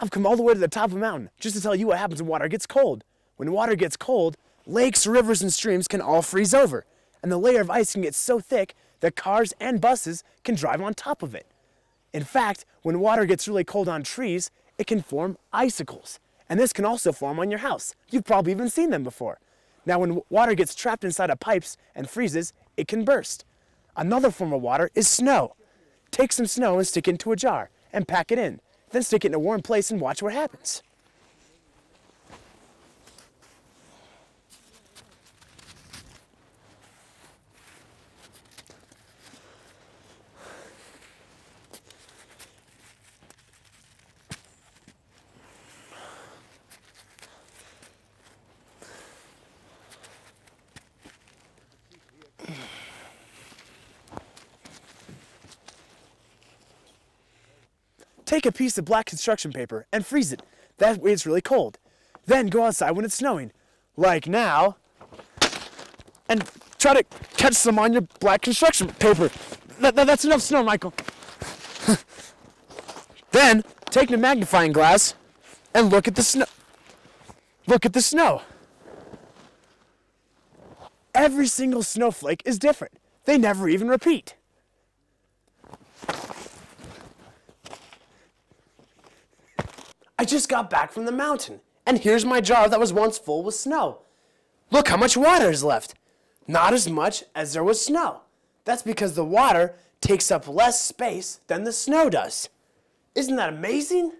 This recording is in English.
I've come all the way to the top of a mountain just to tell you what happens when water gets cold. When water gets cold, lakes, rivers, and streams can all freeze over, and the layer of ice can get so thick that cars and buses can drive on top of it. In fact, when water gets really cold on trees, it can form icicles. And this can also form on your house. You've probably even seen them before. Now, when water gets trapped inside of pipes and freezes, it can burst. Another form of water is snow. Take some snow and stick it into a jar and pack it in. Then stick it in a warm place and watch what happens. Take a piece of black construction paper and freeze it. That way it's really cold. Then go outside when it's snowing, like now, and try to catch some on your black construction paper. That, that- that's enough snow, Michael. then take the magnifying glass and look at the snow. Look at the snow. Every single snowflake is different. They never even repeat. I just got back from the mountain, and here's my jar that was once full with snow. Look how much water is left. Not as much as there was snow. That's because the water takes up less space than the snow does. Isn't that amazing?